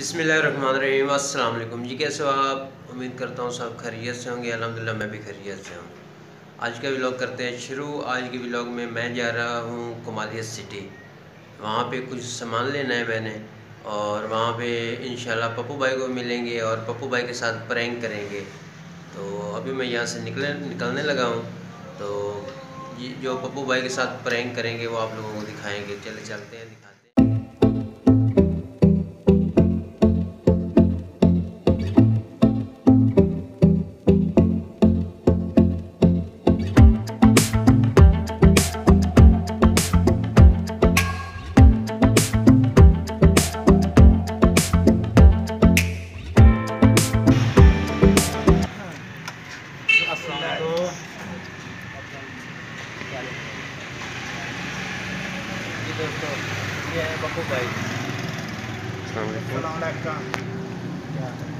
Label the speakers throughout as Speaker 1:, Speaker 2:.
Speaker 1: बिसमीम अल्लाम जी, कैसे हो आप? उम्मीद करता हूँ सब खैरियत से होंगे। अलहमदिल्ला मैं भी खैरियत से हूँ। आज का व्लॉग करते हैं शुरू। आज के व्लॉग में मैं जा रहा हूँ कमालिया सिटी वहाँ पे कुछ सामान लेना है मैंने और वहाँ पे इन पप्पू भाई को मिलेंगे और पप्पू भाई के साथ प्रैंक करेंगे। तो अभी मैं यहाँ से निकले, निकलने लगा हूँ। तो जो पप्पू भाई के साथ प्रैंक करेंगे वो आप लोगों को दिखाएँगे। चले चलते हैं, दिखाते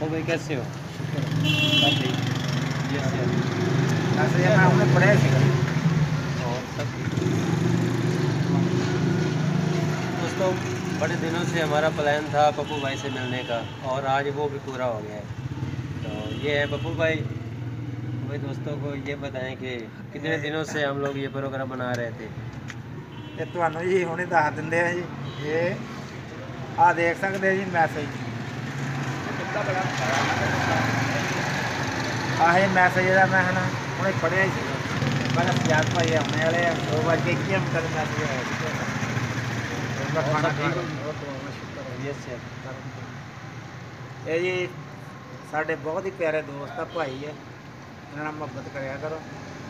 Speaker 1: भाई कैसे हो दोस्तों बड़े दिनों से हमारा प्लान था पप्पू भाई से मिलने का और आज वो भी पूरा हो गया है तो ये है पप्पू भाई भाई दोस्तों को ये बताएं कि कितने दिनों से हम लोग ये प्रोग्राम बना रहे थे
Speaker 2: ਤੇ ਤੁਹਾਨੂੰ ਜੀ ਹੁਣੇ ਦੱਸ ਦਿੰਦੇ ਆ ਜੀ ਇਹ ਆ ਦੇਖ ਸਕਦੇ ਆ ਜੀ ਮੈਸੇਜ ਆਹੇ ਮੈਸੇਜ ਦਾ ਮੈਂ ਹਨਾ ਉਹਨੇ ਪੜਿਆ ਸੀ ਬੜਾ ਸਿਆਦ ਭਾਈ ਆਉਣੇ ਵਾਲੇ ਆ ਉਹ ਵਾਜ ਕੇ ਕੀ ਹਮ ਕਰ ਮੈਸੇਜ ਆਇਆ ਸੀ? ਇਹ ਜੀ ਸਾਡੇ ਬਹੁਤ ਹੀ ਪਿਆਰੇ ਦੋਸਤ ਆ ਭਾਈ ਹੈ ਇਹਨਾਂ ਨਾਲ ਮੁਹੱਬਤ ਕਰਿਆ ਕਰੋ।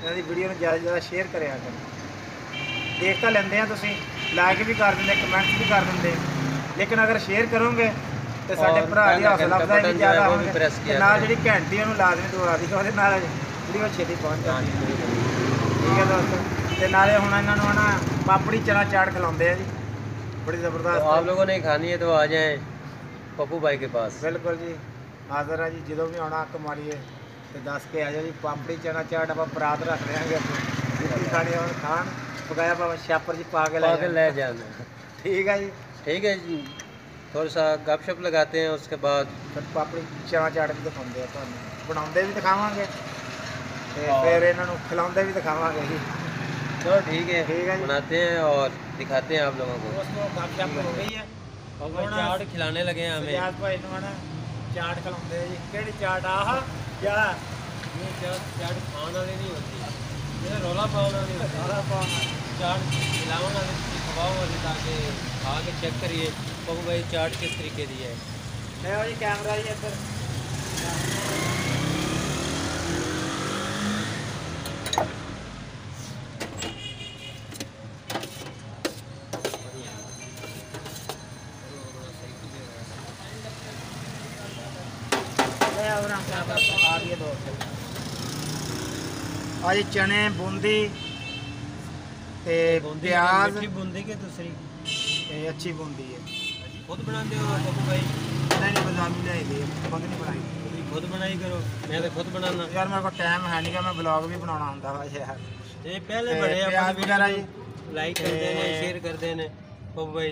Speaker 2: ਇਹਨਾਂ ਦੀ ਵੀਡੀਓ ਨੂੰ ਜ਼ਿਆਦਾ ਤੋਂ ਜ਼ਿਆਦਾ ਸ਼ੇਅਰ ਕਰਿਆ ਕਰੋ। ਦੇਖ ਤਾਂ ਲੈਂਦੇ ਆ ਤੁਸੀਂ ਲਾਈਕ ਵੀ ਕਰ ਦਿੰਦੇ ਕਮੈਂਟਸ ਵੀ ਕਰ ਦਿੰਦੇ। ਲੇਕਿਨ ਅਗਰ ਸ਼ੇਅਰ ਕਰੋਗੇ ਤੇ ਸਾਡੇ ਭਰਾ ਦੀ ਹੌਸਲਾ ਅਫਜ਼ਾਈ ਵੀ ਜ਼ਿਆਦਾ ਨਾਲ ਜਿਹੜੀ ਘੰਟੀ ਉਹਨੂੰ ਲਾਜ਼ਮੀ ਦਵਾ ਦੀ ਉਹਦੇ ਨਾਲ ਜਿਹੜੀ ਉਹ ਛੇਤੀ ਪਹੁੰਚ ਜਾਂਦੀ ਹੈ। ਠੀਕ ਹੈ ਦੋਸਤੋ ਤੇ ਨਾਲੇ ਹੁਣ ਇਹਨਾਂ ਨੂੰ ਹਨਾ ਪਾਪੜੀ ਚਨਾ ਚਾਟ ਖਿਲਾਉਂਦੇ ਆ ਜੀ। ਬੜੀ ਜ਼ਬਰਦਸਤ
Speaker 1: ਆਪ ਲੋਗੋਂ ਨੇ ਖਾਣੀ ਹੈ ਤਾਂ ਆ ਜਾਏ ਪੱਪੂ ਭਾਈ ਕੇ ਪਾਸ।
Speaker 2: ਬਿਲਕੁਲ ਜੀ ਹਾਜ਼ਰ ਆ ਜੀ ਜਦੋਂ ਵੀ ਆਉਣਾ ਅੱਕ ਮਾਰੀਏ ਤੇ ਦੱਸ ਕੇ ਆ ਜਾਓ ਜੀ ਪਾਪੜੀ ਚਨਾ ਚਾਟ ਆਪਾਂ ਬਰਾਤ ਰੱਖ ਦੇਾਂਗੇ ਜਿੱਤੀ ਖਾਣੀ ਹੋਰ ਖਾਣ ਪਕਾਇਆ ਬਾਬਾ ਛਾਪਰ ਜੀ ਪਾ ਕੇ ਲੈ
Speaker 1: ਜਾਂਦੇ
Speaker 2: ਠੀਕ
Speaker 1: ਹੈ ਜੀ।
Speaker 2: ਠੀਕ ਹੈ ਜੀ।
Speaker 1: ठीक है जी थोड़ा सा गपशप लगाते हैं उसके बाद
Speaker 2: ਫਿਰ ਪਾਪੜੀ ਚਨਾ ਚਾਟ ਵੀ ਦਿਖਾਉਂਦੇ ਆ ਤੁਹਾਨੂੰ ਬਣਾਉਂਦੇ ਵੀ ਦਿਖਾਵਾਂਗੇ ਤੇ
Speaker 1: ਹਾਂ।
Speaker 2: ਫਿਰ ਇਹਨਾਂ ਨੂੰ ਖਿਲਾਉਂਦੇ ਵੀ ਦਿਖਾਵਾਂਗੇ ਜੀ
Speaker 1: चलो ठीक है
Speaker 2: ठीक है जी।
Speaker 1: बनाते हैं और दिखाते हैं आप लोगों को
Speaker 2: ਦੋਸਤੋ ਗੱਪਸ਼ਪ ਹੋ ਗਈ ਹੈ
Speaker 1: और
Speaker 2: ਹੁਣ
Speaker 1: चाट खिलाने लगे हैं हमें
Speaker 2: ਸਿਆਦ ਭਾਈ ਨੂੰ ਹਨਾ ਚਾਟ ਖਿਲਾਉਂਦੇ ਆ ਜੀ ਕਿਹੜੀ ਚਾਟ ਆਹ ਜਾਂ
Speaker 1: ये चाट चाट खाने वाली नहीं होती ये रोला पाव वाली होती है
Speaker 2: ਸਾਰਾ ਪਾ
Speaker 1: चाट खिलाने वाली खवाओ वाली ताकि खा के चेक करिए बहू भाई चार्ट किस तरीके दिया है?
Speaker 2: और ये कैमरा चने बूंदी ते
Speaker 1: प्याज। बूंदी के दूसरी?
Speaker 2: अच्छी बूंदी है।
Speaker 1: खुद बनाते हो पप्पू भाई
Speaker 2: ਨਹੀਂ ਨਹੀਂ ਬਾਜ਼ਾਰ ਲਿਆਈ ਦੀ ਹੈ ਖੁਦ ਨਹੀਂ ਬਣਾਈ
Speaker 1: खुद बनाई करो मैं तो खुद बनाना
Speaker 2: ਯਾਰ ਮੇਰੇ ਕੋਲ ਟਾਈਮ ਹੈ ਨਹੀਂਗਾ ਮੈਂ ਵਲੌਗ ਵੀ ਬਣਾਉਣਾ ਹੁੰਦਾ ਵਾ ਯਾਰ
Speaker 1: ये पहले
Speaker 2: ਤੇ
Speaker 1: बड़े
Speaker 2: ਪਿਆਜ਼ ਵਗੈਰਾ ਜੀ
Speaker 1: लाइक करते हैं
Speaker 2: ਤੇ-
Speaker 1: शेयर करते हैं पप्पू भाई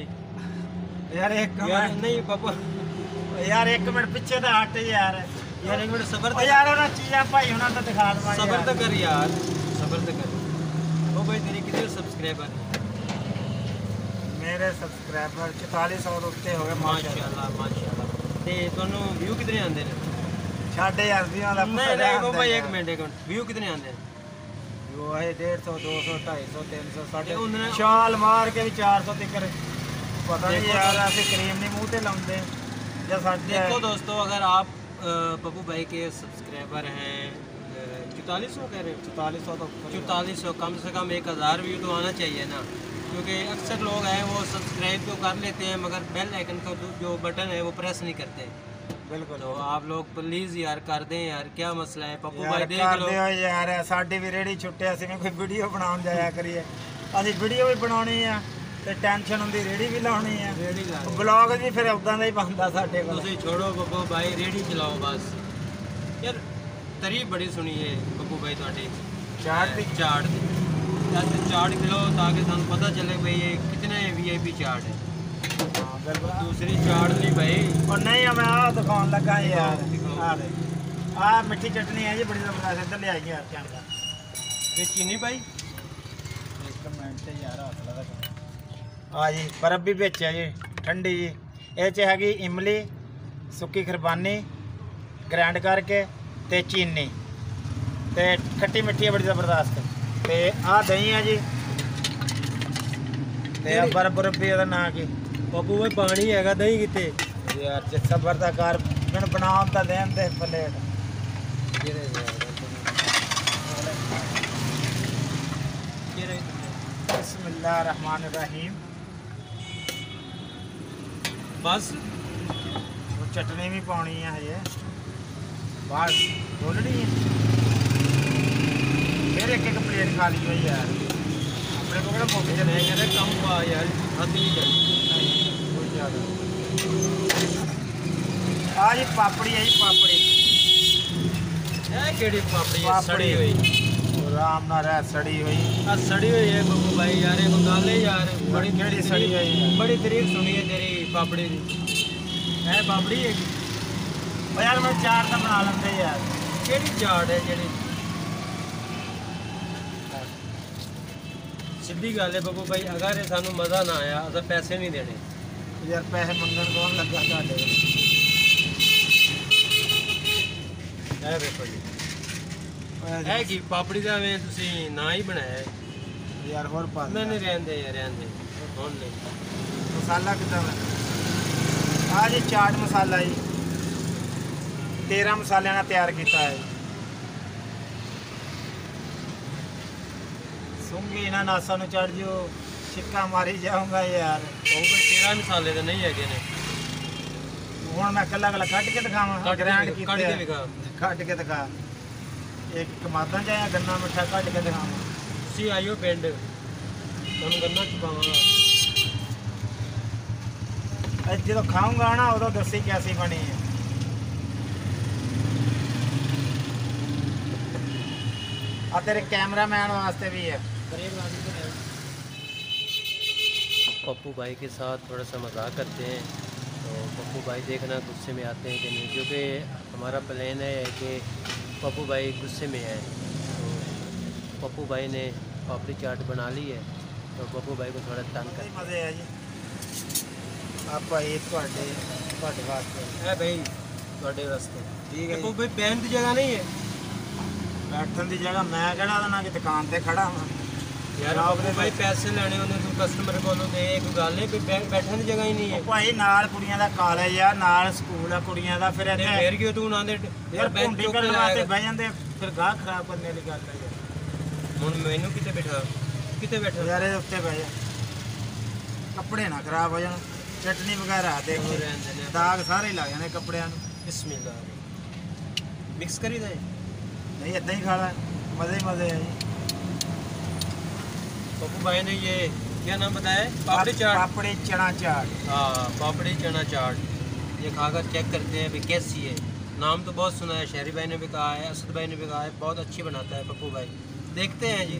Speaker 2: ਯਾਰ ਇੱਕ
Speaker 1: यार
Speaker 2: ਮਿੰਟ
Speaker 1: नहीं पापा
Speaker 2: ਯਾਰ ਇੱਕ ਮਿੰਟ ਪਿੱਛੇ ਤਾਂ ਹਟ ਯਾਰ
Speaker 1: यार एक मिनट सबर
Speaker 2: ਓ ਯਾਰ ਉਹਨਾਂ ਚੀਜ਼ਾਂ ਭਾਈ ਉਹਨਾਂ ਤੋਂ ਦਿਖਾ ਦਵਾਂ
Speaker 1: सबर तो कर यार सबर तो कर ओ भाई तेरे कितने सब्सक्राइबर
Speaker 2: ਮੇਰੇ ਸਬਸਕ੍ਰਾਈਬਰ 4400 ਉੱਤੇ ਹੋ ਗਏ ਮਾਸ਼ਾਅੱਲਾ।
Speaker 1: ਮਾਸ਼ਾਅੱਲਾ ਤੇ ਤੁਹਾਨੂੰ ਵਿਊ ਕਿਤਨੇ ਆਉਂਦੇ ਨੇ?
Speaker 2: ਸਾਡੇ ਅਰਜ਼ੀਆਂ ਦਾ
Speaker 1: ਨਹੀਂ ਨਹੀਂ ਬਾਬਾ ਇੱਕ ਮਿੰਟ ਇੱਕ ਮਿੰਟ। ਵਿਊ ਕਿਤਨੇ ਆਉਂਦੇ ਨੇ?
Speaker 2: ਉਹ ਹੈ 150 200 250 ਸਾਡੇ ਛਾਲ ਮਾਰ ਕੇ ਵੀ 400 ਤੱਕ ਪਤਾ ਨਹੀਂ ਯਾਰ ਅਸੀਂ ਕਰੀਮ ਨਹੀਂ ਮੂੰਹ ਤੇ ਲਾਉਂਦੇ ਜਾਂ ਸਾਡੇ
Speaker 1: ਦੇਖੋ ਦੋਸਤੋ ਅਗਰ ਆਪ अ, पप्पू भाई के सब्सक्राइबर हैं चौतालीस सौ कह रहे हो
Speaker 2: 4400 ਤੋਂ
Speaker 1: चौतालीस सौ कम से कम एक हज़ार व्यू तो आना चाहिए ना क्योंकि अक्सर लोग हैं वो सब्सक्राइब तो कर लेते हैं मगर बेल आइकन का जो- जो बटन है वो प्रेस नहीं करते
Speaker 2: ਬਿਲਕੁਲ
Speaker 1: तो आप लोग प्लीज़ यार कर दें यार क्या मसला है पप्पू
Speaker 2: ਯਾਰ
Speaker 1: भाई देख लो
Speaker 2: ਕਰਦੇ ਹੋ ਯਾਰ ਸਾਡੀ ਵੀ ਰੇੜੀ ਛੁੱਟੇ ਅਸੀਂ ਵੀ ਕੋਈ ਵੀਡੀਓ ਬਣਾਉਣ ਜਾਇਆ ਕਰੀਏ ਅਸੀਂ ਵੀਡੀਓ ਵੀ ਬਣਾਉਣੀ ਆ ਤੇ ਟੈਨਸ਼ਨ ਹੁੰਦੀ ਰੇੜੀ ਵੀ ਲਾਉਣੀ ਆ
Speaker 1: रेडी ला
Speaker 2: ਬਲੌਗ ਵੀ ਫਿਰ ਉਦਾਂ ਦਾ ਹੀ ਬਣਦਾ ਸਾਡੇ ਕੋਲ
Speaker 1: ਤੁਸੀਂ ਛੋੜੋ ਪੱਪੂ ਭਾਈ ਰੇੜੀ ਚਲਾਓ ਬਸ ਯਾਰ ਤਾਰੀਫ ਬੜੀ ਸੁਣੀ ਹੈ ਪੱਪੂ ਭਾਈ ਤੁਹਾਡੀ
Speaker 2: ਚਾਟ ਦੀ
Speaker 1: ਚਾਟ ਦੀ ਅੱਜ ਚਾਟ ਖਿਲਾਓ ਤਾਂ ਕਿ ਸਾਨੂੰ ਪਤਾ ਚੱਲੇ ਭਈ ਇਹ ਕਿਤਨੇ ਵੀਆਈਪੀ ਚਾਟ ਹੈ
Speaker 2: ਹਾਂ ਬਿਲਕੁਲ
Speaker 1: ਦੂਸਰੀ ਚਾੜ ਨਹੀਂ ਭਾਈ
Speaker 2: ਉਹ ਨਹੀਂ ਆ ਮੈਂ ਆਹ ਦਿਖਾਉਣ ਲੱਗਾ ਯਾਰ ਆ ਦੇ ਆ ਮਿੱਠੀ ਚਟਨੀ ਹੈ ਜੀ ਬੜੀ ਜ਼ਬਰਦਸਤ ਇੱਧਰ ਲਿਆਈ ਯਾਰ ਚੰਗਾ
Speaker 1: ਵਿੱਚ ਚੀਨੀ ਭਾਈ
Speaker 2: ਇੱਕ ਮਿੰਟ ਤੇ ਯਾਰ ਹੱਥ ਲਾ ਆ ਜੀ ਬਰਫ ਵੀ ਵਿੱਚ ਹੈ ਜੀ ਠੰਡੀ ਜੀ ਇਹ ਚ ਹੈਗੀ ਇਮਲੀ ਸੁੱਕੀ ਖਰਬਾਨੀ ਗ੍ਰਾਈਂਡ ਕਰਕੇ ਤੇ ਚੀਨੀ ਤੇ ਖੱਟੀ ਮਿੱਠੀ ਹੈ ਬੜੀ ਜ਼ਬਰਦਸਤ ਤੇ ਆ ਦਹੀਂ ਹੈ ਜੀ ਤੇ ਆ ਬਰਫ ਬਰਫ ਵੀ ਉਹਦਾ ਨਾਂ ਕੀ
Speaker 1: ਬੱਬੂ ਭਾਈ ਪਾਣੀ ਹੈਗਾ ਦਹੀਂ ਕਿੱਥੇ
Speaker 2: ਯਾਰ ਜੇ ਸਬਰ ਦਾ ਕਾਰ ਮੈਨੂੰ ਬਣਾਉਣ ਤਾਂ ਦੇਣ ਦੇ ਪਲੇਟ ਬਿਸਮਿਲ੍ਲਾਹਿਰ ਰਹਿਮਾਨਿਰ ਰਹੀਮ
Speaker 1: ਬਸ
Speaker 2: ਉਹ ਚਟਨੀ ਵੀ ਪਾਉਣੀ ਆ ਹਜੇ ਬਸ ਬੋਲਣੀ ਹੈ ਫਿਰ ਇੱਕ ਇੱਕ ਪਲੇਟ ਖਾ ਲਿਓ ਯਾਰ ਆਪਣੇ ਕੋਲ ਕਿਹੜਾ ਮੁੱਕ
Speaker 1: ਮੈਂ
Speaker 2: ਜਨੇ
Speaker 1: ਕਹਿੰਦਾ ਕੰਮ ਪਾ ਯਾਰ ਹੱਥ ਨਹੀਂ ਚੱਲ
Speaker 2: ਕੋਈ ਜ਼ਿਆਦਾ ਆ ਜੀ ਪਾਪੜੀ ਹੈ ਜੀ ਪਾਪੜੀ
Speaker 1: ਇਹ ਕਿਹੜੀ ਪਾਪੜੀ ਹੈ
Speaker 2: ਪਾਪੜੀ।
Speaker 1: ਸੜੀ ਹੋਈ
Speaker 2: ਆਰਾਮ ਨਾਲ ਰਹਿ ਸੜੀ ਹੋਈ
Speaker 1: ਆ ਸੜੀ ਹੋਈ ਹੈ ਬੱਬੂ ਭਾਈ ਯਾਰ ਇਹ ਗੱਲ ਹੈ ਯਾਰ ਬੜੀ
Speaker 2: ਕਿਹੜੀ ਸੜੀ ਹੋਈ ਹੈ?
Speaker 1: ਬੜੀ ਤਾਰੀਫ ਸੁਣੀ ਪਾਪੜੀ ਦੀ। ਇਹ ਪਾਪੜੀ ਹੈ
Speaker 2: ਉਹ ਯਾਰ ਮੈਂ ਚਾਰ ਤਾਂ ਬਣਾ ਲੈਂਦੇ ਯਾਰ।
Speaker 1: ਕਿਹੜੀ ਚਾੜ ਹੈ ਜਿਹੜੀ? ਸਿੱਧੀ ਗੱਲ ਹੈ ਬੱਬੂ ਭਾਈ ਅਗਰ ਇਹ ਸਾਨੂੰ ਮਜ਼ਾ ਨਾ ਆਇਆ ਅਸਾਂ ਪੈਸੇ ਨਹੀਂ ਦੇਣੇ।
Speaker 2: ਯਾਰ ਪੈਸੇ ਮੰਗਣ ਕੌਣ ਲੱਗਾ ਤੁਹਾਡੇ
Speaker 1: ਇਹ ਵੇਖੋ ਜੀ। ਇਹ ਕੀ ਪਾਪੜੀ ਦਾ ਵੇ ਤੁਸੀਂ ਨਾ ਹੀ ਬਣਾਇਆ।
Speaker 2: ਯਾਰ ਹੋਰ ਪਾ
Speaker 1: ਨਹੀਂ ਨਹੀਂ ਰਹਿੰਦੇ ਯਾਰ ਰਹਿੰਦੇ। ਹੁਣ ਨਹੀਂ।
Speaker 2: ਮਸਾਲਾ ਕਿਦਾਂ ਦਾ ਆ ਜੀ ਚਾਟ ਮਸਾਲਾ ਜੀ। 13 ਮਸਾਲਿਆਂ ਨਾਲ ਤਿਆਰ ਕੀਤਾ ਹੈ। ਸੁੰਗੀ ਇਹਨਾਂ ਨਾਸਾਂ ਨੂੰ ਚੜ ਜਿਓ ਛਿੱਕਾ ਮਾਰੀ ਜਾਊਂਗਾ ਯਾਰ।
Speaker 1: ਉਹ ਵੀ 13 ਮਸਾਲੇ ਤਾਂ ਨਹੀਂ ਹੈਗੇ ਨੇ।
Speaker 2: ਹੁਣ ਮੈਂ ਕੱਲਾ ਕੱਲਾ ਕੱਟ ਕੇ ਦਿਖਾਵਾਂ
Speaker 1: ਕੇ
Speaker 2: ਕੀਤੇ
Speaker 1: ਕੱਟ ਕੇ
Speaker 2: ਦਿਖਾ। ਇੱਕ ਕਮਾਦਾਂ ਜਾਂ ਗੰਨਾ ਮਿੱਠਾ ਕੱਟ ਕੇ ਦਿਖਾਵਾਂ।
Speaker 1: ਤੁਸੀਂ ਆਇਓ ਪਿੰਡ। ਤੁਹਾਨੂੰ ਗੰਨਾ ਚੁਪਾਵਾਂਗਾ
Speaker 2: ਜਦੋਂ ਖਾਊਂਗਾ ਨਾ ਉਦੋਂ ਦੱਸੀ ਕਿਆਸੀ ਬਣੀ ਹੈ ਆ ਤੇਰੇ कैमरामैन वास्ते भी है
Speaker 1: पप्पू भाई के साथ थोड़ा सा मजाक करते हैं तो पप्पू भाई देखना गुस्से में आते हैं कि नहीं क्योंकि हमारा प्लान है कि पप्पू भाई गुस्से में है तो पप्पू भाई ने पापड़ी चाट बना ली है तो पप्पू भाई को थोड़ा तंग
Speaker 2: ਬੜੇ
Speaker 1: कर
Speaker 2: ਮਜ਼ੇ ਆ ਜੀ ਆਪਾਂ ਇਹ ਤੁਹਾਡੇ ਤੁਹਾਡੇ ਵਾਸਤੇ।
Speaker 1: ਹੈ ਭਾਈ ਤੁਹਾਡੇ ਵਾਸਤੇ।
Speaker 2: ਠੀਕ ਹੈ
Speaker 1: ਕੋਈ ਬਈ ਬੈਠਣ ਦੀ ਨਹੀਂ ਹੈ।
Speaker 2: ਬੈਠਣ ਦੀ ਜਗ੍ਹਾ ਮੈਂ ਕਿਹੜਾ ਦੇਣਾ ਕਿ ਦੁਕਾਨ ਤੇ ਖੜਾ ਹਾਂ?
Speaker 1: ਯਾਰ ਆਪਨੇ ਭਾਈ ਪੈਸੇ ਲੈਣੇ ਉਹਨੇ ਤੂੰ ਕਸਟਮਰ ਕੋਲੋਂ ਦੇ ਇੱਕ ਗੱਲ ਨਹੀਂ ਵੀ ਬੈਠਣ ਦੀ ਜਗ੍ਹਾ ਹੀ ਨਹੀਂ
Speaker 2: ਹੈ। ਭਾਈ ਨਾਲ ਕੁੜੀਆਂ ਦਾ ਕਾਲਜ ਆ ਨਾਲ ਸਕੂਲ ਆ ਕੁੜੀਆਂ ਦਾ ਫਿਰ ਇੱਥੇ
Speaker 1: ਫੇਰ ਕਿਉਂ ਤੂੰ ਉਹਨਾਂ ਦੇ
Speaker 2: ਯਾਰ
Speaker 1: ਬੈਂਚ ਚੁੱਕ ਕੇ
Speaker 2: ਬਹਿ ਜਾਂਦੇ ਫਿਰ ਗਾਹ ਖਰਾਬ ਕਰਨ ਵਾਲੀ ਗੱਲ ਹੈ
Speaker 1: ਹੁਣ ਮੈਨੂੰ ਕਿੱਥੇ ਬਿਠਾ? ਕਿਤੇ ਬੈਠਾ?
Speaker 2: ਯਾਰ ਇਹ ਉੱਤੇ ਬਹਿ ਜਾ। ਕੱਪੜੇ ਨਾ ਖਰਾਬ ਹੋ ਜਾਣ। ਚਟਨੀ ਵਗੈਰਾ ਦੇਖ
Speaker 1: ਹੋ ਰਹਿੰਦੇ ਨੇ
Speaker 2: ਦਾਗ ਸਾਰੇ ਲੱਗ ਜਾਣੇ ਕੱਪੜਿਆਂ ਨੂੰ
Speaker 1: ਬਿਸਮਿਲ੍ਲਾ ਮਿਕਸ ਕਰੀ ਦਾ
Speaker 2: ਨਹੀਂ ਇਦਾਂ ਹੀ ਖਾ ਲੈ ਮਜ਼ੇ ਹੀ ਮਜ਼ੇ ਆ ਜੀ
Speaker 1: पप्पू भाई ने ये क्या नाम बताया है? पापड़ी चाट
Speaker 2: ਪਾਪੜੀ ਚਣਾ ਚਾਟ
Speaker 1: हाँ पापड़ी चना चाट ये खाकर चेक करते हैं भी कैसी है नाम तो बहुत सुना है शहरी भाई ने भी कहा है असद भाई ने भी कहा है बहुत अच्छी बनाता है पप्पू भाई देखते हैं जी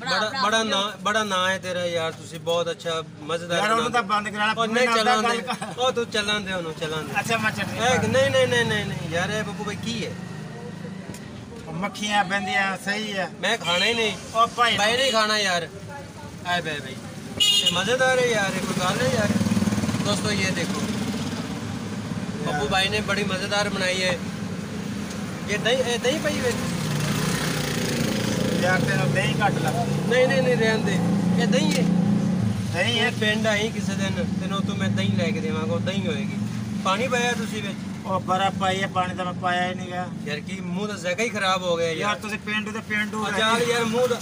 Speaker 1: ਬੜਾ ਬੜਾ ਨਾਂ ਬੜਾ ਨਾਂ ਹੈ ਤੇਰਾ ਯਾਰ ਤੁਸੀਂ ਬਹੁਤ ਅੱਛਾ ਮਜ਼ੇਦਾਰ
Speaker 2: ਯਾਰ ਉਹਨੂੰ ਤਾਂ
Speaker 1: ਬਣਾਉਂਦੇ।
Speaker 2: ਬੰਦ ਕਰਾ
Speaker 1: ਉਹ
Speaker 2: ਲੈ
Speaker 1: ਨਹੀਂ
Speaker 2: ਮੇਰੇ ਨਾਲ
Speaker 1: ਚੱਲਣ
Speaker 2: ਗੱਲ
Speaker 1: ਦੇ
Speaker 2: ਕਰ।
Speaker 1: ਉਹ ਤੂੰ ਚੱਲਣ ਦੇ ਉਹਨੂੰ ਚੱਲਣ ਦੇ
Speaker 2: ਅੱਛਾ ਮੈਂ ਚਟਨੀ
Speaker 1: ਇਹ
Speaker 2: ਪਾ-
Speaker 1: ਨਹੀਂ ਨਹੀਂ ਨਹੀਂ ਨਹੀਂ ਨਹੀਂ ਯਾਰ ਇਹ ਬੱਬੂ ਭਾਈ ਕੀ ਹੈ
Speaker 2: ਉਹ ਮੱਖੀਆਂ ਬੰਦੀਆਂ ਸਹੀ ਹੈ
Speaker 1: ਮੈਂ ਖਾਣਾ ਹੀ ਨਹੀਂ
Speaker 2: ਉਹ ਭਾਈ
Speaker 1: ਭਾਈ ਨਹੀਂ ਖਾਣਾ यार आए भाई भाई ये मज़ेदार है यार ये कोई गाल है यार दोस्तों ये देखो पप्पू भाई ने बड़ी मज़ेदार बनाई है ये दही ये दही पाई हुई
Speaker 2: ਯਾਰ ਤੈਨੂੰ ਦਹੀਂ ਘੱਟ ਲੱਗ
Speaker 1: ਨਹੀਂ ਨਹੀਂ ਨਹੀਂ ਰਹਿਣ ਦੇ ਇਹ ਦਹੀਂ ਹੈ
Speaker 2: ਦਹੀਂ ਹੈ
Speaker 1: ਇਹ ਪਿੰਡ ਆਈ ਕਿਸੇ ਦਿਨ ਤੈਨੂੰ ਤੋਂ ਮੈਂ ਦਹੀਂ ਲੈ ਕੇ ਦੇਵਾਂਗਾ ਉਹ ਦਹੀਂ ਹੋਏਗੀ ਪਾਣੀ ਪਾਇਆ ਤੁਸੀਂ ਵਿੱਚ
Speaker 2: ਉਹ ਬਰਫ਼ ਪਾਈ ਹੈ ਪਾਣੀ ਤਾਂ ਮੈਂ ਪਾਇਆ ਹੀ ਨਹੀਂ ਗਿਆ
Speaker 1: ਯਾਰ ਕੀ ਮੂੰਹ ਦਾ ਜ਼ਗਾ ਹੀ ਖਰਾਬ ਹੋ ਗਿਆ
Speaker 2: ਯਾਰ
Speaker 1: ਯਾਰ
Speaker 2: ਤੁਸੀਂ ਪਿੰਡੂ ਤੇ ਪਿੰਡੂ
Speaker 1: ਆ ਚੱਲ ਯਾਰ ਮੂੰਹ ਦਾ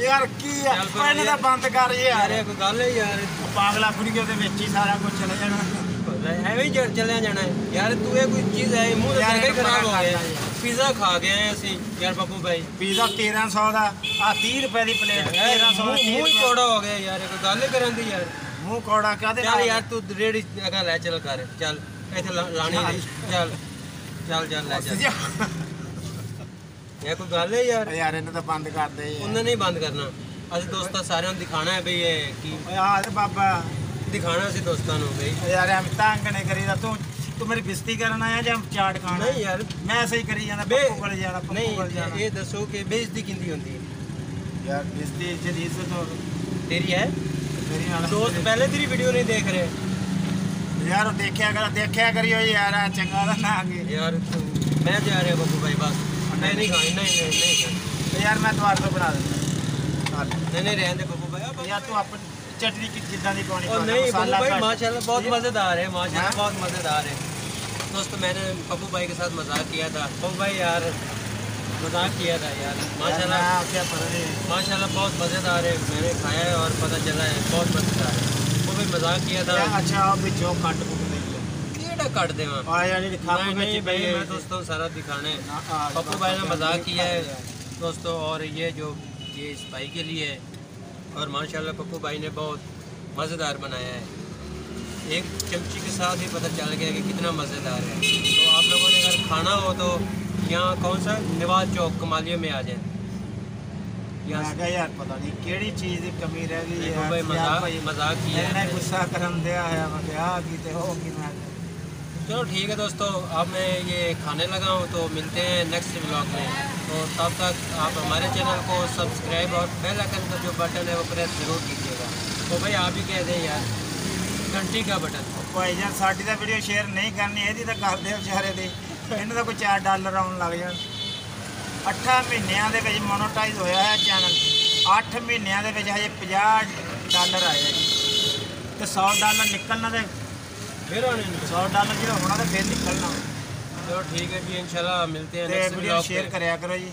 Speaker 2: ਯਾਰ ਕੀ ਆ
Speaker 1: ਚੱਲ ਫਿਰ
Speaker 2: ਇਹਨੇ ਤਾਂ
Speaker 1: ਯਾਰ।
Speaker 2: ਬੰਦ ਕਰ
Speaker 1: ਯਾਰ
Speaker 2: ਯਾਰ
Speaker 1: ਇਹ ਕੋਈ ਗੱਲ ਹੈ ਯਾਰ
Speaker 2: ਪਾਗਲਾ ਕੁੜੀ ਉਹਦੇ ਵਿੱਚ ਹੀ ਸਾਰਾ ਕੁਝ ਚਲੇ ਜਾਣਾ
Speaker 1: ਐਵੇਂ ਹੀ ਚੱਲ- ਚੱਲਿਆ ਜਾਣਾ ਹੈ ਯਾਰ ਤੂੰ ਇਹ ਕੋਈ ਚੀਜ਼ ਹੈ ਮੂੰਹ ਦਾ
Speaker 2: ਯਾਰ
Speaker 1: ਜ਼ਗਾ ਹੀ
Speaker 2: ਇਹਨੂੰ
Speaker 1: ਖਰਾਬ ਹੋ
Speaker 2: ਬੜਾ
Speaker 1: ਗਿਆ
Speaker 2: ਖਾਂਦਾ ਯਾਰ।
Speaker 1: ਪੀਜ਼ਾ ਖਾ ਗਏ ਆ ਅਸੀਂ ਯਾਰ ਪੱਪੂ ਭਾਈ
Speaker 2: ਪੀਜ਼ਾ 1300 ਦਾ ਆ 30 ਰੁਪਏ ਦੀ ਪਲੇਟ 1300 ਦਾ
Speaker 1: ਮੂੰਹ
Speaker 2: 30
Speaker 1: ਮੂੰਹ ਹੀ। ਚੌੜਾ ਹੋ ਗਿਆ ਯਾਰ ਇਹ ਕੋਈ ਗੱਲ ਹੀ ਕਰਨ ਦੀ ਯਾਰ।
Speaker 2: ਮੂੰਹ ਕੋੜਾ ਕਾਦੇ
Speaker 1: ਚੱਲ ਯਾਰ ਤੂੰ ਰੇੜੀ ਅਗਾ ਲੈ ਚੱਲ ਕਰ ਚੱਲ ਇੱਥੇ ਲਾਣੀ ਨਹੀਂ ਚੱਲ ਚੱਲ ਚੱਲ ਲੈ ਚੱਲ। ਇਹ ਕੋਈ ਗੱਲ ਹੈ ਯਾਰ।
Speaker 2: ਯਾਰ ਇਹਨੂੰ ਤਾਂ ਬੰਦ ਕਰ ਦੇ।
Speaker 1: ਉਹਨਾਂ ਨੇ ਬੰਦ ਕਰਨਾ। ਅਸੀਂ ਦੋਸਤਾਂ ਸਾਰਿਆਂ ਨੂੰ ਦਿਖਾਣਾ ਹੈ ਬਈ ਇਹ ਕੀ
Speaker 2: ਆ ਤੇ ਬਾਬਾ।
Speaker 1: ਦਿਖਾਣਾ ਅਸੀਂ ਦੋਸਤਾਂ ਨੂੰ ਬਈ।
Speaker 2: ਯਾਰ ਐਂ ਤੰਗ ਨਹੀਂ ਕਰੀਦਾ ਤੂੰ ਤੂੰ ਮੇਰੀ ਬਿਸਤੀ ਕਰਨ ਆਇਆ ਜਾਂ ਚਾਟ ਖਾਣਾ
Speaker 1: ਨਹੀਂ ਯਾਰ
Speaker 2: ਮੈਂ ਸਹੀ ਕਰੀ ਜਾਂਦਾ
Speaker 1: ਬੇ
Speaker 2: ਪੱਪੂ ਕੋਲ ਜਾਣਾ ਪੱਪੂ
Speaker 1: ਨਹੀਂ
Speaker 2: ਕੋਲ ਜਾਣਾ
Speaker 1: ਇਹ ਦੱਸੋ ਕਿ ਬੇਇੱਜ਼ਤੀ ਕਿੰਦੀ ਹੁੰਦੀ ਹੈ
Speaker 2: ਯਾਰ ਬਿਸਤੀ ਜਿਹੜੀ ਇੱਜ਼ਤ ਹੋ
Speaker 1: ਤੇਰੀ ਹੈ
Speaker 2: ਮੇਰੀ ਨਾਲ
Speaker 1: ਦੋਸਤ ਪਹਿਲੇ ਤੇਰੀ ਵੀਡੀਓ ਨਹੀਂ ਦੇਖ ਰਹੇ
Speaker 2: ਯਾਰ ਉਹ ਦੇਖਿਆ ਕਰ ਦੇਖਿਆ ਕਰਿਓ ਯਾਰ ਆ ਚੰਗਾ ਦਾ ਨਾ ਅੱਗੇ
Speaker 1: ਯਾਰ ਤੂੰ ਮੈਂ ਜਾ ਰਿਹਾ ਬੱਬੂ ਭਾਈ ਬਸ ਮੈਂ ਨਹੀਂ ਖਾਣੀ ਨਹੀਂ ਨਹੀਂ ਨਹੀਂ ਖਾਣੀ।
Speaker 2: ਤੇ ਯਾਰ ਮੈਂ ਤੁਹਾਡੇ ਤੋਂ ਬਣਾ ਦਿੰਦਾ
Speaker 1: ਨਹੀਂ ਨਹੀਂ ਰਹਿਣ ਦੇ ਬੱਬੂ ਭਾਈ ਆ ਬੱਬੂ
Speaker 2: ਯਾਰ ਤੂੰ ਆਪਣੀ ਚਟਨੀ ਕਿ ਜਿੱਦਾਂ ਦੀ ਪਾਉਣੀ
Speaker 1: और
Speaker 2: ਪਾਉਣਾ,
Speaker 1: नहीं बब्बू
Speaker 2: ਮਸਾਲਾ
Speaker 1: भाई
Speaker 2: ਘੱਟ।
Speaker 1: माशाल्लाह बहुत मज़ेदार है माशाल्लाह
Speaker 2: हाँ?
Speaker 1: बहुत मज़ेदार है दोस्तों मैंने पप्पू भाई के साथ मज़ाक किया था। पप्पू भाई यार मज़ाक किया था यार। माशाल्लाह
Speaker 2: क्या
Speaker 1: माशाल्लाह बहुत मज़ेदार है। मैंने खाया है और पता चला है बहुत मज़ेदार है। वो भी मज़ाक किया था।
Speaker 2: अच्छा आप भी जो
Speaker 1: कट काट दे दोस्तों सारा दिखाने। पप्पू भाई ने मज़ाक किया है दोस्तों और ये जो ये इस भाई के लिए है। और माशाल्लाह पप्पू भाई ने बहुत मज़ेदार बनाया है। एक चमची के साथ ही पता चल गया कि कितना मज़ेदार है। तो आप लोगों ने अगर खाना हो तो यहाँ कौन सा? निवाज चौक कमालिया में आ जाए।
Speaker 2: पता नहीं
Speaker 1: चलो ठीक है दोस्तों अब मैं ये खाने लगा हूँ तो मिलते हैं नेक्स्ट ब्लॉग में। तो तब तक आप हमारे चैनल को सब्सक्राइब और बेल आइकन का जो बटन है वो प्रेस ज़रूर कीजिएगा। तो भाई आप ही कह दें यार। घंटी का बटन
Speaker 2: ਭਾਈ ਜਾਨ ਸਾਡੀ ਤਾਂ ਵੀਡੀਓ ਸ਼ੇਅਰ ਨਹੀਂ ਕਰਨੀ ਇਹਦੀ ਤਾਂ ਕਰਦੇ ਆ ਵਿਚਾਰੇ ਦੀ ਇਹਨੂੰ ਤਾਂ ਕੋਈ 4 ਡਾਲਰ ਆਉਣ ਲੱਗ ਜਾਣ 8 ਮਹੀਨਿਆਂ ਦੇ ਵਿੱਚ ਮੋਨੋਟਾਈਜ਼ ਹੋਇਆ ਹੈ ਚੈਨਲ 8 ਮਹੀਨਿਆਂ ਦੇ ਵਿੱਚ ਹਜੇ 50 ਡਾਲਰ ਆਏ ਆ ਜੀ ਤੇ 100 ਡਾਲਰ ਨਿਕਲਣਾ ਤੇ
Speaker 1: फिर आने नहीं
Speaker 2: 100 ਡਾਲਰ ਜਿਹੜਾ ਹੋਣਾ ਤੇ ਫਿਰ ਨਿਕਲਣਾ
Speaker 1: चलो ठीक है जी इंशाल्लाह मिलते हैं
Speaker 2: ਤੇ
Speaker 1: नेक्स्ट
Speaker 2: ਵੀਡੀਓ
Speaker 1: व्लॉग
Speaker 2: ਸ਼ੇਅਰ
Speaker 1: पे
Speaker 2: ਕਰਿਆ ਕਰੋ ਜੀ